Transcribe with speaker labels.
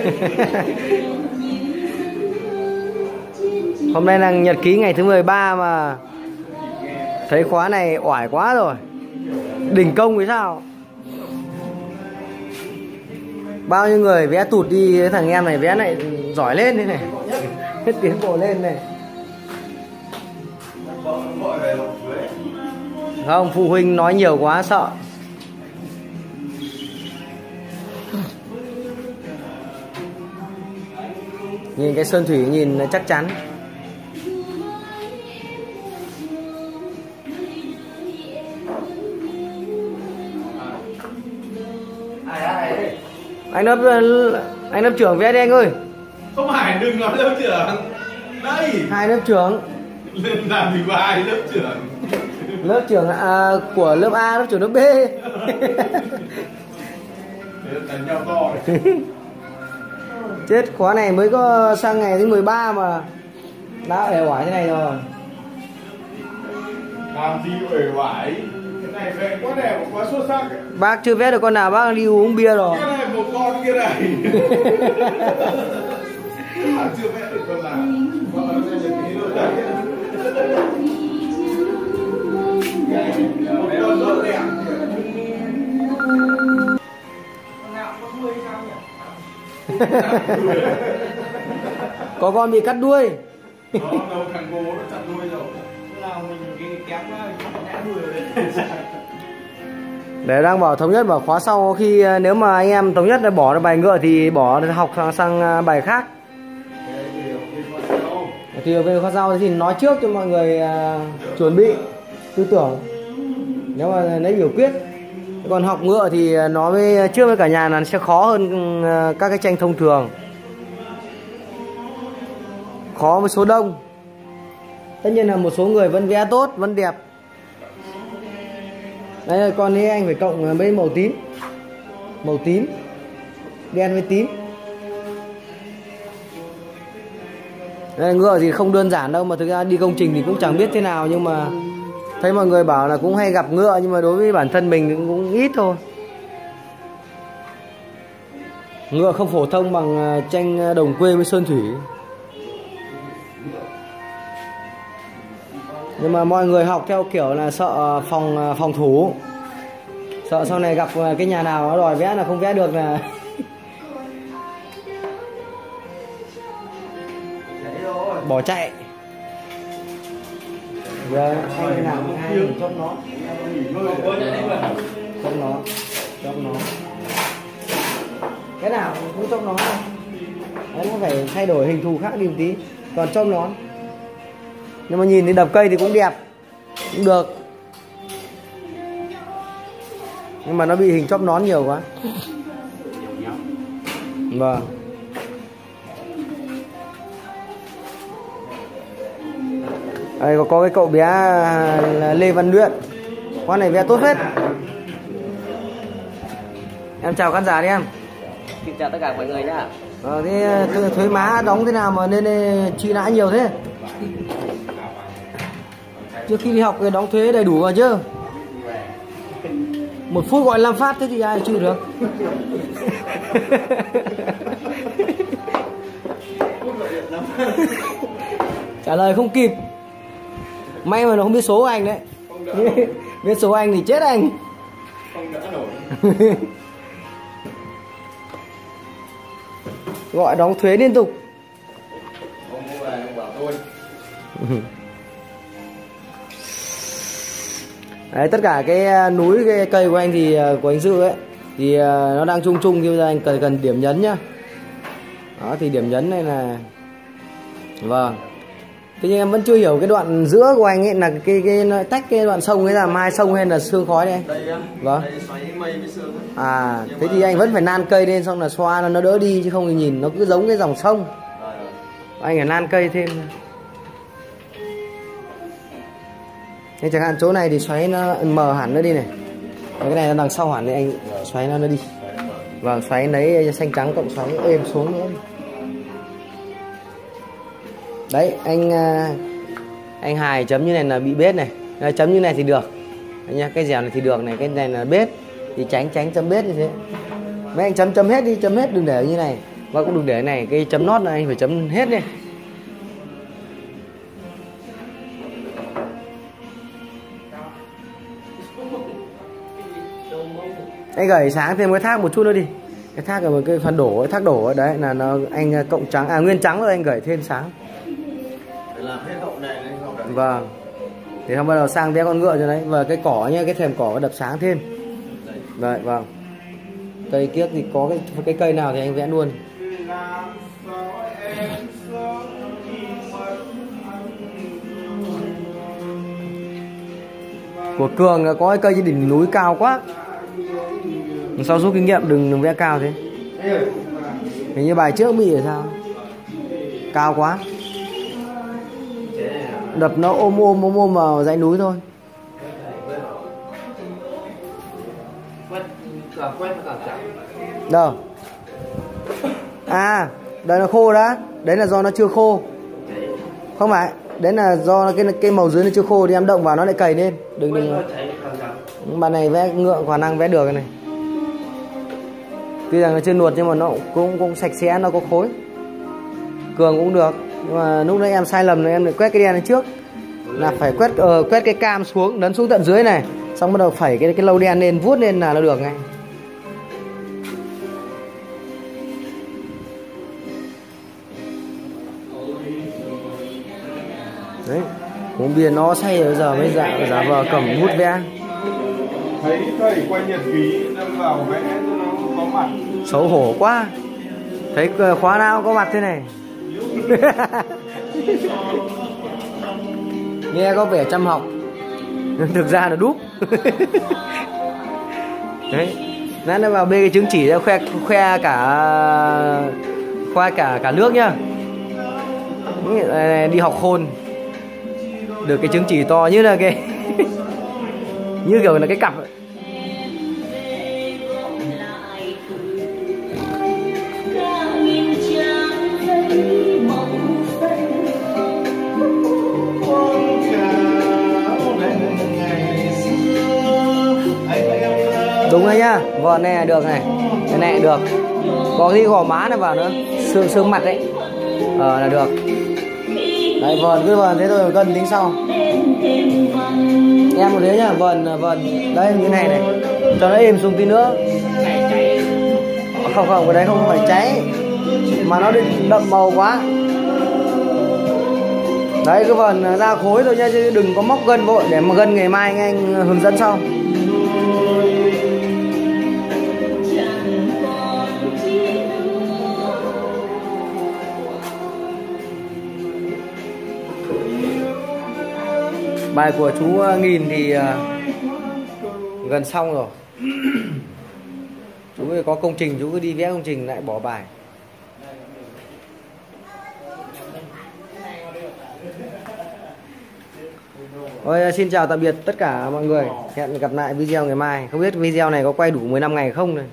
Speaker 1: Hôm nay là nhật ký ngày thứ 13 mà Thấy khóa này oải quá rồi. Đỉnh công thì sao? Bao nhiêu người vẽ tụt đi thằng em này vẽ này giỏi lên thế này. Hết tiến bộ lên này. Không, phụ huynh nói nhiều quá, sợ. Nhìn cái sơn thủy nhìn chắc chắn. Anh lớp anh lớp trưởng vẽ đi anh ơi.
Speaker 2: Không phải đừng nói lớp trưởng. Đây.
Speaker 1: Hai lớp trưởng.
Speaker 2: Lên làm gì có ai lớp trưởng?
Speaker 1: Lớp trưởng à, của lớp A lớp trưởng lớp B.
Speaker 2: Đánh nhau to
Speaker 1: chết khóa này mới có sang ngày thứ 13 mà. Đã ể oải thế này rồi.
Speaker 2: Làm gì uể oải? Này vẽ quá đẹp quá xuất sắc. Ấy.
Speaker 1: bác chưa vẽ được con nào bác đi uống bia rồi.
Speaker 2: Cái này một con kia này. Chưa vẽ được con nào. Con rất đẹp
Speaker 1: có con bị cắt đuôi.
Speaker 2: Nó đầu thằng bố nó chặt đuôi rồi.
Speaker 1: Để đang bảo thống nhất bảo khóa sau khi à, nếu mà anh em thống nhất là bỏ được bài ngựa thì bỏ học sang, sang à, bài khác. Thì về khóa sau thì nói trước cho mọi người à, chuẩn bị tư tưởng. Nếu mà lấy biểu quyết còn học ngựa thì nó với trước với cả nhà là sẽ khó hơn ừ, các cái tranh thông thường. Khó với số đông. Tất nhiên là một số người vẫn vẽ tốt vẫn đẹp. Đấy con ấy anh phải cộng với màu tím. Màu tím. Đen với tím. Đây, ngựa thì không đơn giản đâu mà thực ra đi công trình thì cũng chẳng biết thế nào nhưng mà thấy mọi người bảo là cũng hay gặp ngựa, nhưng mà đối với bản thân mình cũng ít thôi. Ngựa không phổ thông bằng à, tranh à, đồng quê với sơn thủy. Nhưng mà mọi người học theo kiểu là sợ phòng à, phòng thủ. Sợ sau này gặp cái nhà nào nó đòi vẽ là không vẽ được là bỏ chạy giờ anh làm ai thì chốt nó chốt nó chốt nó cái nào cũng chốt nó đấy nó phải thay đổi hình thù khác đi một tí. Còn chốt nó nhưng mà nhìn thì đập cây thì cũng đẹp cũng được. Nhưng mà nó bị hình chóp nón nhiều quá. Vâng đây có, cái cậu bé là Lê Văn Luyện. Con này vẽ tốt hết em chào khán giả đi em.
Speaker 3: Xin chào tất cả mọi người nhá.
Speaker 1: ờ, thế thuế, thuế má đóng thế nào mà nên chi lãi nhiều thế? Trước khi đi học thì đóng thuế đầy đủ rồi chứ. Một phút gọi 5 phát thế thì ai chịu được? Trả lời không kịp may mà nó không biết số anh đấy. Biết số anh thì chết anh.
Speaker 2: Không đỡ nổi.
Speaker 1: Gọi đóng thuế liên tục.
Speaker 2: Ông mua về ông bảo tôi.
Speaker 1: Đấy, tất cả cái à, núi cái cây của anh thì à, của anh Dự ấy thì à, nó đang chung chung nhưng anh cần cần điểm nhấn nhá. Đó thì điểm nhấn này là vâng. Thế nhưng em vẫn chưa hiểu cái đoạn giữa của anh ấy là cái cái nó tách cái đoạn sông ấy là mai sông hay là xương khói đây. Vâng.
Speaker 3: Đây xoáy mây với sương. á.
Speaker 1: À thế thì anh vẫn phải nan cây lên xong là xoa nó nó đỡ đi chứ không thì nhìn nó cứ giống cái dòng sông.
Speaker 3: Rồi.
Speaker 1: Anh phải nan cây thêm. Thế chẳng hạn chỗ này thì xoáy nó mờ hẳn nó đi này. Cái này nó đằng sau hẳn thì anh xoáy nó nó đi. Vâng, xoáy lấy xanh trắng cộng xoáy êm xuống nữa. Đấy, anh à, anh hài chấm như này là bị bết này. À, chấm như này thì được. Đấy nha, cái dẻo này thì được này, cái này là bết thì tránh tránh chấm bết như thế. Mấy anh chấm chấm hết đi, chấm hết đừng để như này. và cũng đừng để này cái chấm nót này anh phải chấm hết đi anh gửi sáng thêm cái thác một chút nữa đi cái thác ở một cái phần đổ cái thác đổ ở đấy là nó anh à, cộng trắng à nguyên trắng rồi anh gửi thêm sáng
Speaker 2: làm hết hậu này lên hậu này
Speaker 1: vâng. Thì không bắt đầu sang vẽ con ngựa cho đấy. Và cái cỏ nhá, cái thèm cỏ đập sáng thêm. Đấy vâng. Cây kiếc thì có cái cái cây nào thì anh vẽ luôn. Của cường là có cái cây trên đỉnh núi cao quá. Sau rút kinh nghiệm? Đừng đừng vẽ cao thế. Hình như bài trước bị là sao? Cao quá đập nó ôm ôm ôm ôm vào dãy núi thôi. Đâu? À đây nó khô đã đấy là do nó chưa khô. Không phải đấy là do cái cái màu dưới nó chưa khô thì em động vào nó lại cầy lên. Đừng đừng bạn này vẽ ngựa khả năng vẽ được cái này. Tuy rằng nó chưa nuột nhưng mà nó cũng cũng sạch sẽ nó có khối. Cường cũng được nhưng mà lúc nãy em sai lầm là em lại quét cái đen lên trước. Là phải quét ờ, quét cái cam xuống lấn xuống tận dưới này. Xong bắt đầu phẩy cái cái lâu đen lên vuốt lên là nó được ngay đấy uống bia nó say bây giờ mới giả giả vờ cầm bút vẽ.
Speaker 2: Thấy thầy quay nhật ký đâm vào vẽ cho nó có mặt.
Speaker 1: Xấu hổ quá. Thấy ờ, khóa nào có mặt thế này nghe có vẻ chăm học. Nhưng thực ra là đúp. Đấy. Lát nó vào bê cái chứng chỉ ra, khoe khoe cả khoe cả cả nước nhá. Đi học khôn. Được cái chứng chỉ to như là cái như kiểu là cái cặp ấy. Đúng đấy nhá. Vòn này được này. Cái này được. Có cái gò má này vào nữa. Xương xương mặt đấy. Ờ là được. Đấy vòn cứ vòn thế thôi cân tính sau. Em một thế nhá vòn vòn đấy như này này. Cho nó êm xuống tí nữa. Không không cái đấy không phải cháy. Mà nó đậm màu quá. Đấy cứ vần ra khối thôi nha chứ đừng có móc gân vội. Để mà gân ngày mai anh, anh hướng dẫn sau. Bài của chú ờ, nghìn thì ờ, gần xong rồi. Chú có công trình chú cứ đi vẽ công trình lại bỏ bài. Ôi, xin chào tạm biệt tất cả mọi người. Hẹn gặp lại video ngày mai. Không biết video này có quay đủ 15 ngày không này